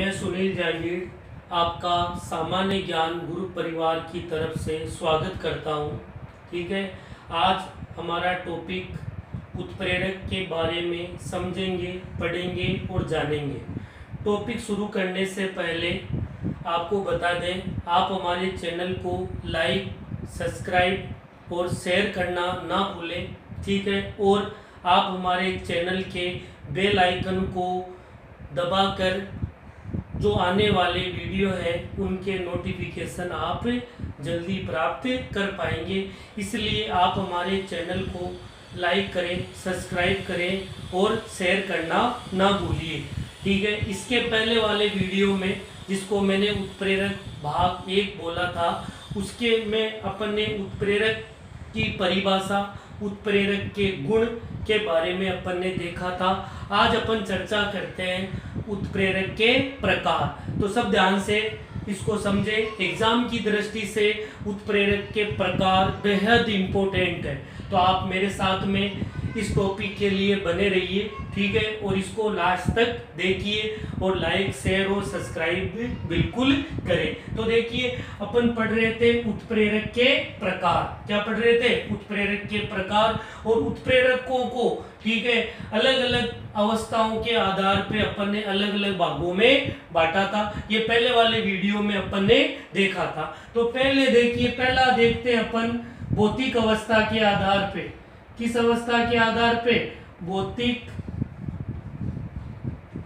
मैं सुनील जहांगीर आपका सामान्य ज्ञान गुरु परिवार की तरफ़ से स्वागत करता हूँ। ठीक है? आज हमारा टॉपिक उत्प्रेरक के बारे में समझेंगे, पढ़ेंगे और जानेंगे। टॉपिक शुरू करने से पहले आपको बता दें, आप हमारे चैनल को लाइक सब्सक्राइब और शेयर करना ना भूलें, ठीक है? और आप हमारे चैनल के बेल आइकन को दबाकर जो आने वाले वीडियो है, उनके नोटिफिकेशन आप जल्दी प्राप्त कर पाएँगे। इसलिए आप हमारे चैनल को लाइक करें सब्सक्राइब करें और शेयर करना ना भूलिए। ठीक है? इसके पहले वाले वीडियो में, जिसको मैंने उत्प्रेरक भाग एक बोला था, उसके में अपन ने उत्प्रेरक की परिभाषा, उत्प्रेरक के गुण के बारे में अपन ने देखा था। आज अपन चर्चा करते हैं उत्प्रेरक के प्रकार। तो सब ध्यान से इसको समझे। एग्ज़ाम की दृष्टि से उत्प्रेरक के प्रकार बेहद इंपॉर्टेंट है। तो आप मेरे साथ में इस टॉपिक के लिए बने रहिए, ठीक है? और इसको लास्ट तक देखिए और लाइक शेयर और सब्सक्राइब बिल्कुल करें। तो देखिए, अपन पढ़ रहे थे उत्प्रेरक के प्रकार। क्या पढ़ रहे थे? उत्प्रेरक के प्रकार और उत्प्रेरकों को, ठीक है? अलग अलग अवस्थाओं के आधार पे अपन ने अलग अलग भागों में बांटा था। ये पहले वाले वीडियो में अपन ने देखा था। तो पहले देखिए, पहला देखते हैं अपन भौतिक अवस्था के आधार पे। किस अवस्था के आधार पे? भौतिक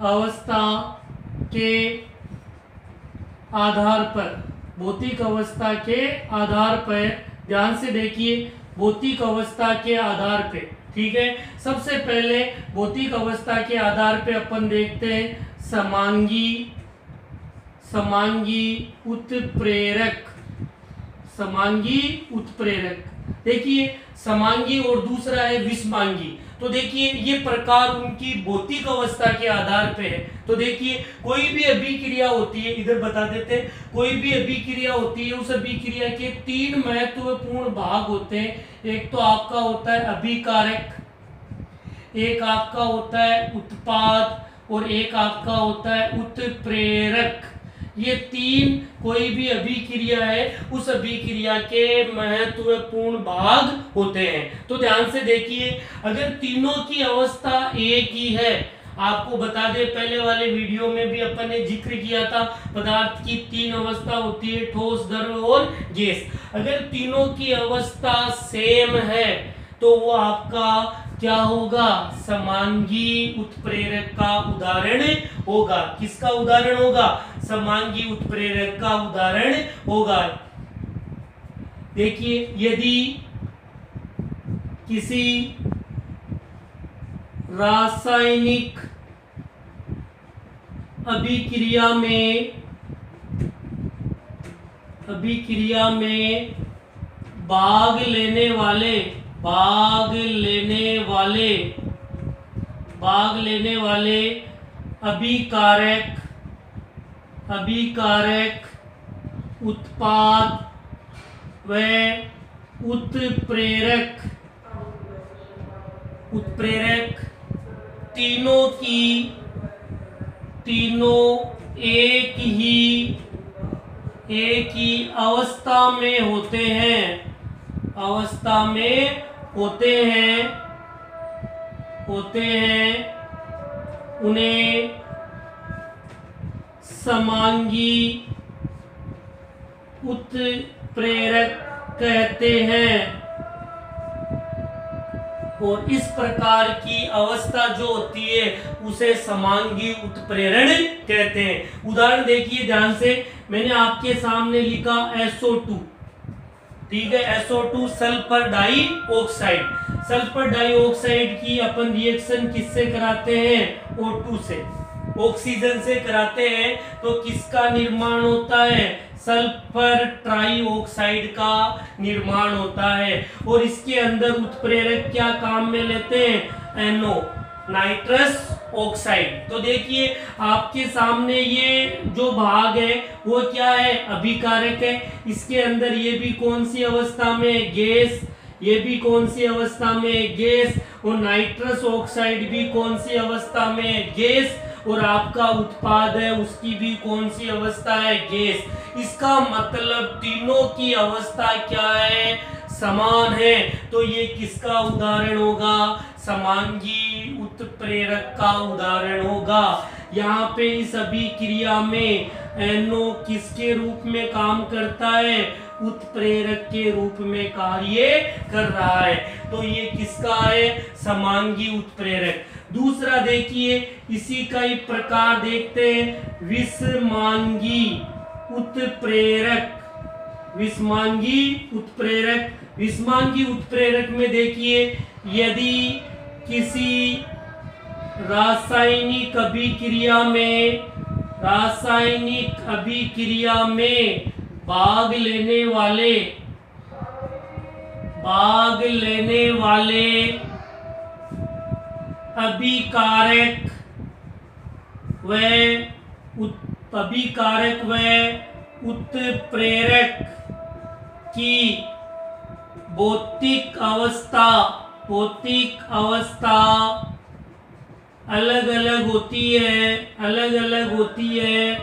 अवस्था के आधार पर। भौतिक अवस्था के आधार पर। ध्यान से देखिए, भौतिक अवस्था के आधार पे, ठीक है? सबसे पहले भौतिक अवस्था के आधार पे अपन देखते हैं, समांगी समांगी उत्प्रेरक समांगी उत्प्रेरक। देखिए, समांगी और दूसरा है विषमांगी तो देखिए, ये प्रकार उनकी भौतिक अवस्था के आधार पे है। तो देखिए, कोई भी अभिक्रिया होती है, इधर बता देते हैं, कोई भी अभिक्रिया होती है, उस अभिक्रिया के तीन महत्वपूर्ण भाग होते हैं। एक तो आपका होता है अभिकारक, एक आपका होता है उत्पाद, और एक आपका होता है उत्प्रेरक। ये तीन कोई भी अभिक्रिया है, उस अभिक्रिया के महत्वपूर्ण भाग होते हैं। तो ध्यान से देखिए, अगर तीनों की अवस्था एक ही है, आपको बता दे, पहले वाले वीडियो में भी अपन ने ज़िक्र किया था, पदार्थ की तीन अवस्था होती है, ठोस द्रव और गैस। अगर तीनों की अवस्था सेम है तो वो आपका क्या होगा? समांगी उत्प्रेरक का उदाहरण होगा। किसका उदाहरण होगा? समांगी उत्प्रेरक का उदाहरण होगा। देखिए, यदि किसी रासायनिक अभिक्रिया में अभिक्रिया में भाग लेने वाले भाग लेने वाले भाग लेने वाले अभिकारक अभिकारक उत्पाद व उत्प्रेरक उत्प्रेरक तीनों की, तीनों एक ही एक ही अवस्था में होते हैं। अवस्था में होते हैं होते हैं, उन्हें समांगी उत्प्रेरक कहते हैं। और इस प्रकार की अवस्था जो होती है, उसे समांगी उत्प्रेरण कहते हैं। उदाहरण देखिए ध्यान से, मैंने आपके सामने लिखा SO2 ठीक है SO2 sulphur dioxide sulphur dioxide की अपन रिएक्शन किससे कराते हैं? O2 से. ऑक्सीजन से कराते हैं तो किसका निर्माण होता है? सल्फ़र ट्राइऑक्साइड का निर्माण होता है। और इसके अंदर उत्प्रेरक क्या काम में लेते हैं? N O nitrous oxide. तो देखिए, आपके सामने ये जो भाग है, वो क्या है? अभिकारक है। इसके अंदर ये भी कौन सी अवस्था में? गैस। ये भी कौन सी अवस्था में? गैस। और नाइट्रस ऑक्साइड भी कौन सी अवस्था में? गैस। और आपका उत्पाद है, उसकी भी कौन सी अवस्था है? गैस। इसका मतलब तीनों की अवस्था क्या है? समान है। तो ये किसका उदाहरण होगा? समांगी उत्प्रेरक का उदाहरण होगा। यहाँ पे इस अभिक्रिया में एनो किसके रूप में काम करता है? उत्प्रेरक के रूप में कार्य कर रहा है। तो ये किसका है? समांगी उत्प्रेरक। दूसरा देखिए, इसी का ही प्रकार देखते हैं। विषमांगी उत्प्रेरक। विस्मांगी उत्प्रेरक। विस्मांगी उत्प्रेरक में देखिए, यदि किसी रासायनिक अभिक्रिया में, रासायनिक अभिक्रिया में भाग लेने वाले, भाग लेने वाले अभिकारक व अभिकारक व उत्प्रेरक की भौतिक अवस्था भौतिक अवस्था अलग अलग होती है अलग अलग होती है।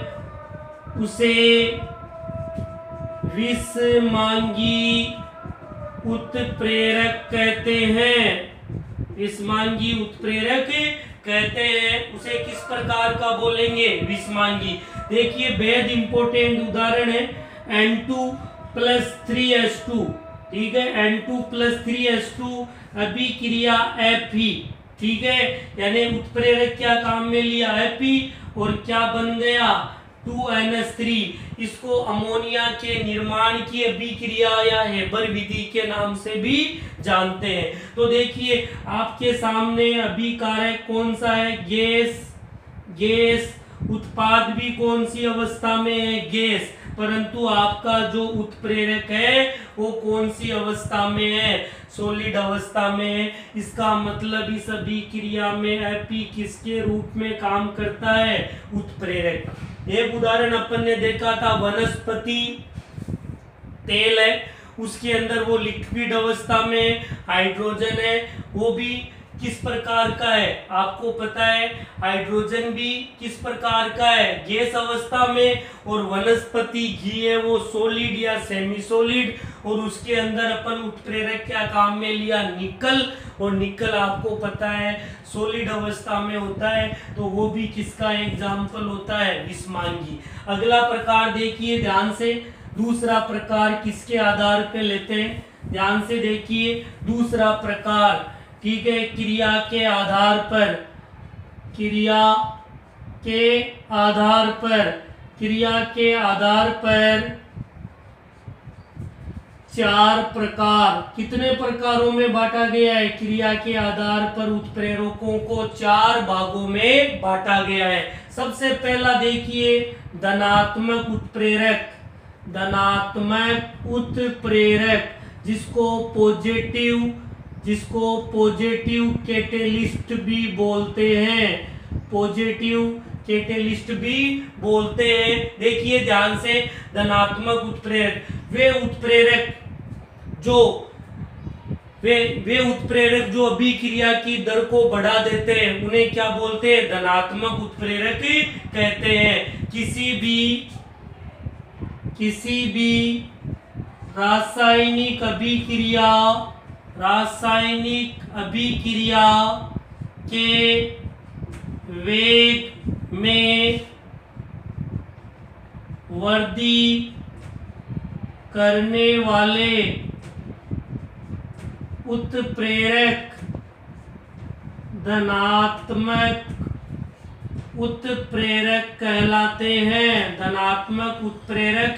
उसे विष मांगी उत्प्रेरक कहते हैं। विष मांगी उत्प्रेरक कहते हैं। उसे किस प्रकार का बोलेंगे? विस्मांगी देखिए बेहद इंपॉर्टेंट उदाहरण है। N two plus three S two ठीक है? N two plus three S two अभिक्रिया एफ़ ही ठीक है? यानी उत्प्रेरक क्या काम में लिया? है पी और क्या बन गया? टू एन एस थ्री इसको अमोनिया के निर्माण की अभिक्रिया या हेबर विधि के नाम से भी जानते हैं। तो देखिए, आपके सामने अभिकारक कौन सा है? गैस। गैस। उत्पाद भी कौन सी अवस्था में है? गैस। परंतु आपका जो उत्प्रेरक है, वो कौन सी अवस्था में है? सोलिड अवस्था में है। इसका मतलब इस अभिक्रिया में एपी किसके रूप में काम करता है? उत्प्रेरक। एक उदाहरण अपन ने देखा था, वनस्पति तेल है, उसके अंदर वो लिक्विड अवस्था में हाइड्रोजन है, वो भी किस प्रकार का है? आपको पता है, हाइड्रोजन भी किस प्रकार का है? गैस अवस्था में और वनस्पति घी है वो सोलिड या सेमी सोलिड और उसके अंदर अपन उत्प्रेरक क्या काम में लिया? निकल। और निकल आपको पता है सोलिड अवस्था में होता है तो वो भी किसका एग्ज़ाम्पल होता है? विस्मांगी अगला प्रकार देखिए ध्यान से। दूसरा प्रकार किसके आधार पे लेते हैं? ध्यान से देखिए। दूसरा प्रकार ठीक है क्रिया के आधार पर, क्रिया के आधार पर, क्रिया के आधार पर चार प्रकार। कितने प्रकारों में बांटा गया है? क्रिया के आधार पर उत्प्रेरकों को चार भागों में बांटा गया है। सबसे पहला देखिए, धनात्मक उत्प्रेरक। धनात्मक उत्प्रेरक, जिसको पॉजिटिव जिसको पॉजिटिव कैटेलिस्ट भी बोलते हैं। पॉजिटिव कैटेलिस्ट भी बोलते हैं। देखिए ध्यान से, धनात्मक उत्प्रेरक। वे उत्प्रेरक जो, वे वे उत्प्रेरक जो अभिक्रिया की दर को बढ़ा देते हैं, उन्हें क्या बोलते हैं? धनात्मक उत्प्रेरक कहते हैं। किसी भी किसी भी रासायनिक अभिक्रिया रासायनिक अभिक्रिया के वेग में वृद्धि करने वाले उत्प्रेरक धनात्मक उत्प्रेरक कहलाते हैं। धनात्मक उत्प्रेरक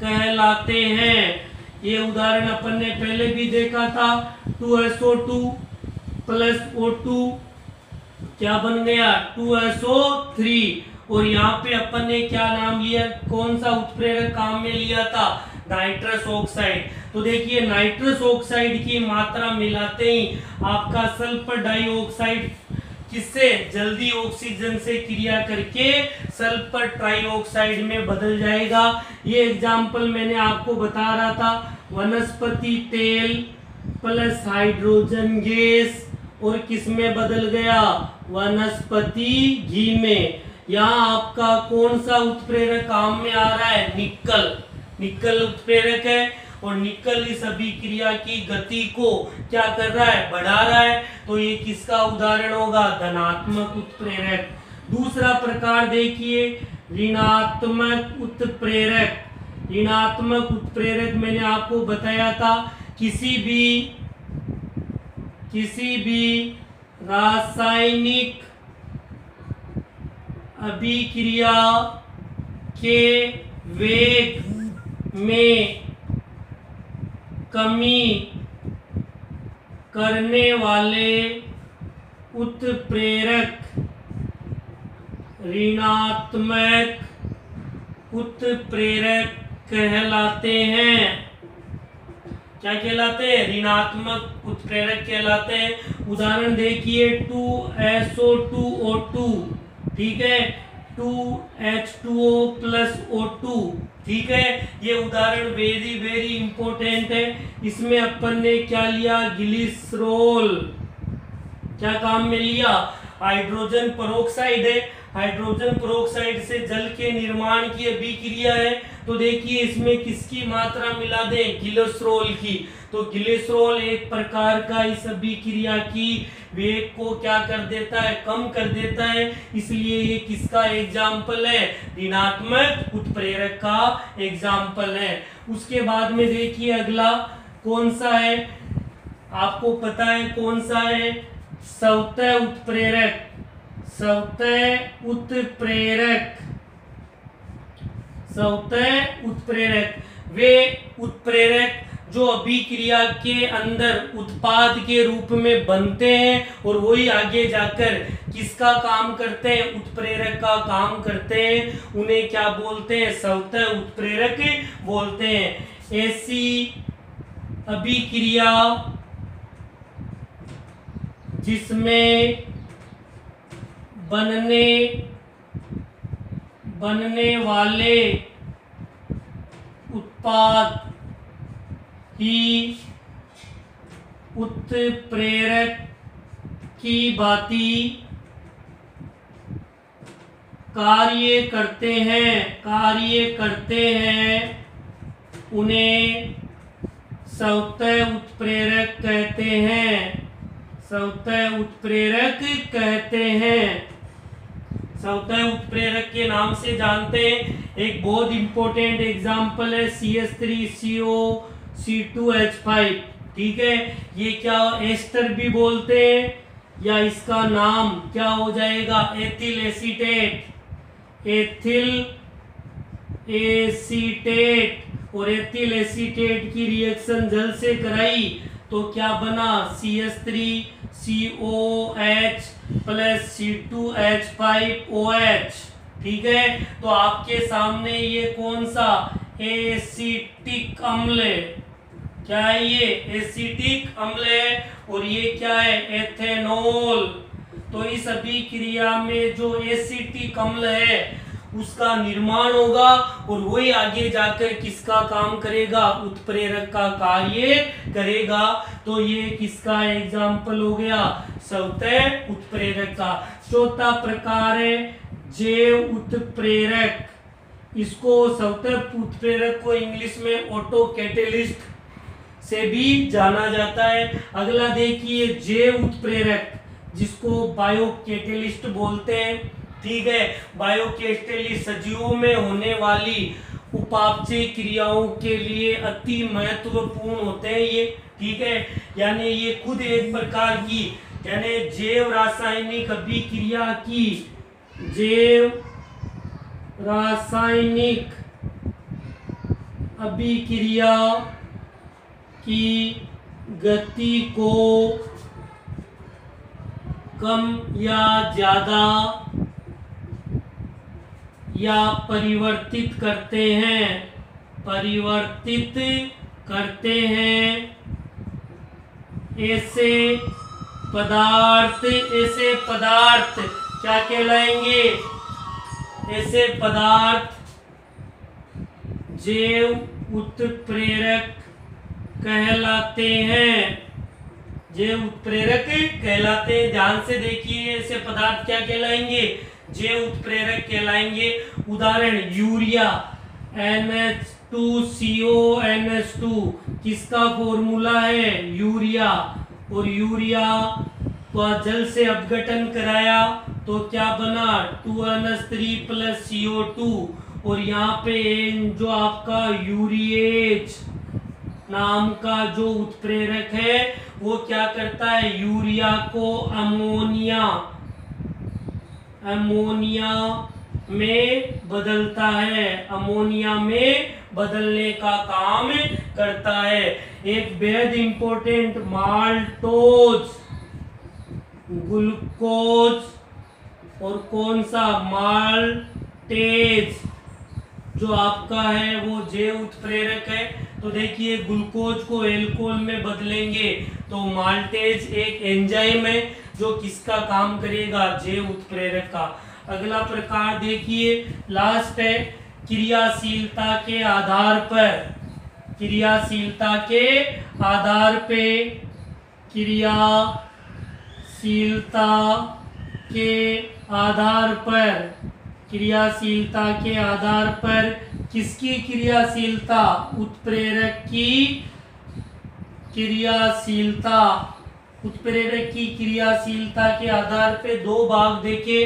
कहलाते हैं। ये उदाहरण अपन ने पहले भी देखा था, two S O two plus O two, क्या बन गया? Two S O three. और यहाँ पे अपन ने क्या नाम लिया? कौन सा उत्प्रेरक काम में लिया था? Nitrous oxide. तो देखिए, नाइट्रस ऑक्साइड की मात्रा मिलाते ही आपका सल्फ़र डाइऑक्साइड किससे? जल्दी ऑक्सीजन से क्रिया करके सल्फ़र ट्राइऑक्साइड में बदल जाएगा। ये एग्ज़ाम्पल मैंने आपको बता रहा था। वनस्पति तेल प्लस हाइड्रोजन गैस और किसमें बदल गया? वनस्पति घी में। यहाँ आपका कौन सा उत्प्रेरक काम में आ रहा है? निकल। निकल उत्प्रेरक है। और निकल इस अभिक्रिया की गति को क्या कर रहा है? बढ़ा रहा है। तो ये किसका उदाहरण होगा? धनात्मक उत्प्रेरक। दूसरा प्रकार देखिए, ऋणात्मक उत्प्रेरक। ऋणात्मक उत्प्रेरक मैंने आपको बताया था, किसी भी किसी भी रासायनिक अभिक्रिया के वेग में कमी करने वाले उत्प्रेरक, ऋणात्मक उत्प्रेरक कहलाते हैं। क्या कहलाते हैं? ऋणात्मक उत्प्रेरक कहलाते हैं। उदाहरण देखिए, two S O two O two, ठीक है? Two H two O plus O two. ठीक है, ये उदाहरण वेरी वेरी इंपॉर्टेंट है। इसमें अपन ने क्या लिया? ग्लिसरोल। क्या काम में लिया? हाइड्रोजन परोक्साइड है। हाइड्रोजन परोक्साइड से जल के निर्माण की अभिक्रिया है। तो देखिए इसमें किसकी मात्रा मिला दें? गिलेस्ट्रोल की। तो गिलेस्ट्रोल एक प्रकार का इस अभिक्रिया की वेग को क्या कर देता है? कम कर देता है। इसलिए ये किसका एग्ज़ाम्पल है? ऋणात्मक उत्प्रेरक का एग्ज़ाम्पल है। उसके बाद में देखिए अगला, कौन सा है? आपको पता है कौन सा है? सौत उत्प्रेरक। सौत उत्प्रेरक। सौत उत्प्रेरक। वे उत्प्रेरक जो अभिक्रिया के अंदर उत्पाद के रूप में बनते हैं और वही आगे जाकर किसका काम करते हैं? उत्प्रेरक का काम करते हैं। उन्हें क्या बोलते हैं? सवत उत्प्रेरक बोलते हैं। ऐसी अभिक्रिया जिसमें बनने बनने वाले उत्पाद ही उत्प्रेरक की बाती कार्य करते हैं, कार्य करते हैं। उन्हें सौत उत्प्रेरक कहते हैं। सौत उत्प्रेरक कहते हैं। सौत उत्प्रेरक के नाम से जानते हैं। एक बहुत इंपॉर्टेंट एग्जांपल है C S three C O C two H five ठीक है? ये क्या एस्टर भी बोलते हैं, या इसका नाम क्या हो जाएगा? एथिल एसीटेट एथिल एसीटेट और एथिल एसीटेट की रिएक्शन जल से कराई। तो क्या बना? C S three C O H plus C two H five O H ठीक है? तो आपके सामने ये कौन सा? एसिटिक अम्ल। क्या है ये? एसिटिक अम्ल है और ये क्या है? एथेनॉल। तो इस अभिक्रिया में जो एसिटिक अम्ल है उसका निर्माण होगा और वही आगे जाकर किसका काम करेगा? उत्प्रेरक का कार्य करेगा। तो ये किसका एग्ज़ाम्पल हो गया? सवतः उत्प्रेरक का। चौथा प्रकार है, जैव उत्प्रेरक। इसको सवतः उत्प्रेरक को इंग्लिश में ऑटो कैटेलिस्ट से भी जाना जाता है। अगला देखिए, जैव उत्प्रेरक, जिसको बायो कैटेलिस्ट बोलते हैं। ठीक है बायो सजीवों में होने वाली उपापचय क्रियाओं के लिए अति महत्वपूर्ण होते हैं ये, ठीक है? यानी ये खुद एक प्रकार की, यानी जैव रासायनिक अभिक्रिया की, जैव रासायनिक अभिक्रिया की गति को कम या ज़्यादा या परिवर्तित करते हैं। परिवर्तित करते हैं। ऐसे पदार्थ ऐसे पदार्थ क्या कहलाएँगे? ऐसे पदार्थ जैव उत्प्रेरक कहलाते हैं। जैव उत्प्रेरक कहलाते हैं। ध्यान से देखिए, ऐसे पदार्थ क्या कहलाएँगे? जैव उत्प्रेरक कहलाएँगे। उदाहरण, यूरिया NH2CO किसका फॉर्मूला है? यूरिया। और यूरिया को जल से अपघटन कराया तो क्या बना? Two N S three plus CO two. और यहाँ पे जो आपका यूरिएज नाम का जो उत्प्रेरक है, वो क्या करता है? यूरिया को अमोनिया अमोनिया में बदलता है। अमोनिया में बदलने का काम करता है। एक बेहद इंपॉर्टेंट माल्टोज, ग्लूकोज और कौन सा? माल्टेज। जो आपका है, वो जैव उत्प्रेरक है। तो देखिए, ग्लूकोज को एल्कोहल में बदलेंगे तो माल्टेज एक एंजाइम है। जो किसका काम करेगा? जैव उत्प्रेरक का। अगला प्रकार देखिए। लास्ट है, क्रियाशीलता के आधार पर। क्रियाशीलता के आधार पे क्रियाशीलता के आधार पर। क्रियाशीलता के आधार पर किसकी क्रियाशीलता? उत्प्रेरक की क्रियाशीलता। उत्प्रेरक की क्रियाशीलता के आधार पे दो भाग देखे।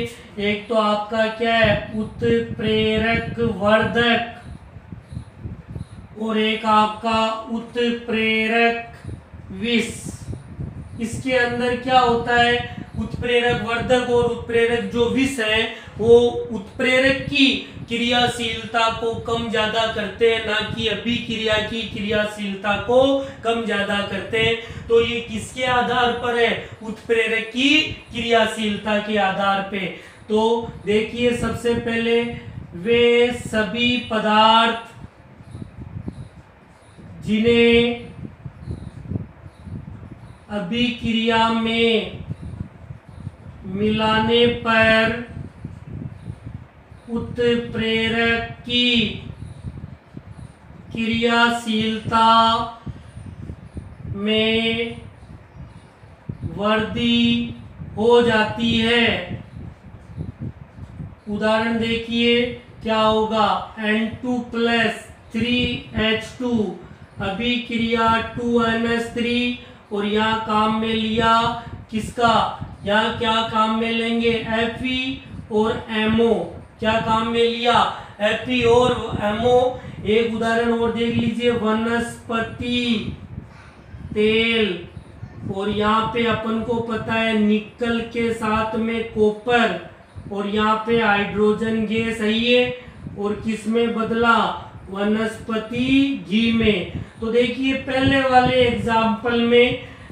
एक तो आपका क्या है? उत्प्रेरक वर्धक और एक आपका उत्प्रेरक विष इसके अंदर क्या होता है? उत्प्रेरक वर्धक और उत्प्रेरक जो विष है, वो उत्प्रेरक की क्रियाशीलता को कम ज़्यादा करते हैं, ना कि अभिक्रिया की क्रियाशीलता को कम ज़्यादा करते हैं। तो ये किसके आधार पर है? उत्प्रेरक की क्रियाशीलता के आधार पे। तो देखिए सबसे पहले, वे सभी पदार्थ जिन्हें अभिक्रिया में मिलाने पर उत्प्रेरक की क्रियाशीलता में वृद्धि हो जाती है। उदाहरण देखिए, क्या होगा? N2 two plus three H two अभिक्रिया टू एन एस थ्री और यहाँ काम में लिया किसका? यहाँ क्या काम में लेंगे? एफ़ और एमओ क्या काम में लिया? एपी और एमओ एक उदाहरण और देख लीजिए। वनस्पति, तेल, और यहाँ पे अपन को पता है निकल के साथ में कॉपर, और यहाँ पे हाइड्रोजन गैस है? ये और किसमें बदला? वनस्पति घी में। तो देखिए, पहले वाले एग्ज़ाम्पल में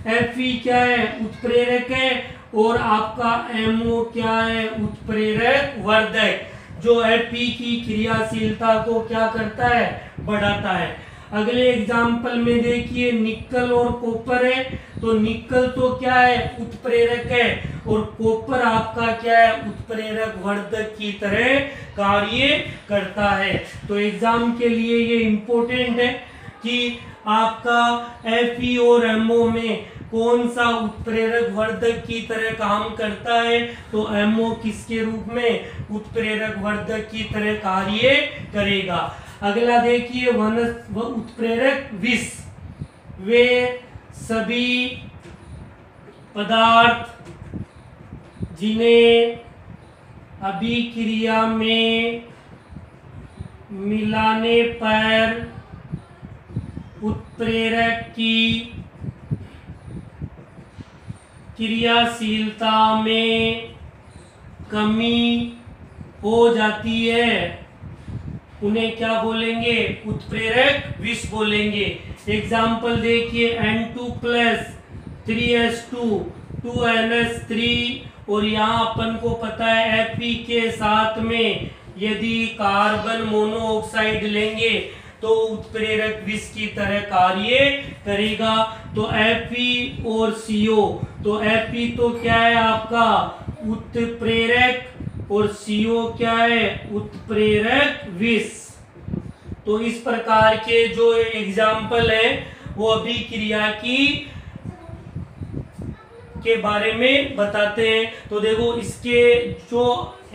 एफ़ क्या है? उत्प्रेरक है, और आपका एमओ क्या है? उत्प्रेरक वर्धक। जो है पी की क्रियाशीलता को क्या करता है? बढ़ाता है। अगले एग्ज़ाम्पल में देखिए, निकल और कॉपर है। तो निकल तो क्या है? उत्प्रेरक है। और कॉपर आपका क्या है? उत्प्रेरक वर्धक की तरह कार्य करता है। तो एग्ज़ाम के लिए ये इम्पोर्टेंट है कि आपका एफ़ e और एमओ में कौन सा उत्प्रेरक वर्धक की तरह काम करता है? तो एमओ किसके रूप में उत्प्रेरक वर्धक की तरह कार्य करेगा? अगला देखिए, वन उत्प्रेरक विष। वे सभी पदार्थ जिन्हें अभिक्रिया में मिलाने पर उत्प्रेरक की क्रियाशीलता में कमी हो जाती है। उन्हें क्या बोलेंगे? उत्प्रेरक विष बोलेंगे। एग्ज़ाम्पल देखिए N two plus three S two two N S three और यहाँ अपन को पता है एफ़ के साथ में यदि कार्बन मोनोऑक्साइड लेंगे तो उत्प्रेरक विष की तरह कार्य करेगा। तो एफ़ और सीओ तो एफ़ तो क्या है आपका? उत्प्रेरक और सीओ क्या है? उत्प्रेरक विष। तो इस प्रकार के जो एग्ज़ाम्पल है, वो अभी क्रिया की के बारे में बताते हैं। तो देखो, इसके जो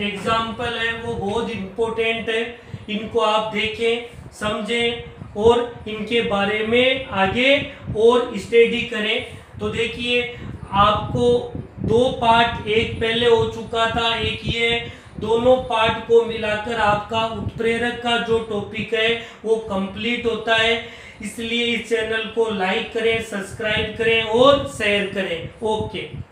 एग्ज़ाम्पल है, वो बहुत इम्पोर्टेंट है। इनको आप देखें, समझें और इनके बारे में आगे और स्टडी करें। तो देखिए आपको दो पार्ट, एक पहले हो चुका था, एक ये। दोनों पार्ट को मिलाकर आपका उत्प्रेरक का जो टॉपिक है, वो कंप्लीट होता है। इसलिए इस चैनल को लाइक करें सब्सक्राइब करें और शेयर करें। ओके